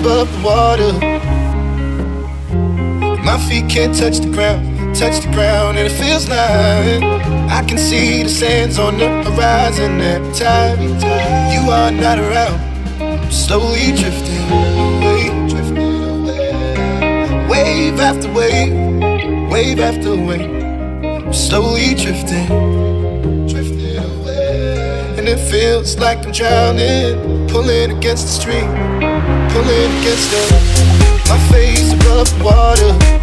above the water. My feet can't touch the ground, touch the ground, and it feels like I can see the sands on the horizon every time you are not around. I'm slowly drifting away, drifting away. Wave after wave, wave after wave. I'm slowly drifting. And it feels like I'm drowning, pulling against the stream, pulling against the. My face above water.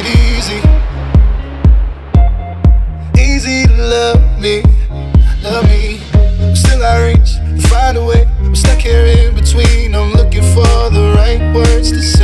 It easy. Easy to love me, love me. Still I reach, find a way. I'm stuck here in between. I'm looking for the right words to say.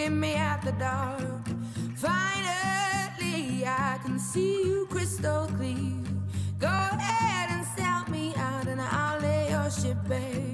get me out the dark. Finally, I can see you crystal clear. Go ahead and sell me out, and I'll lay your ship bare.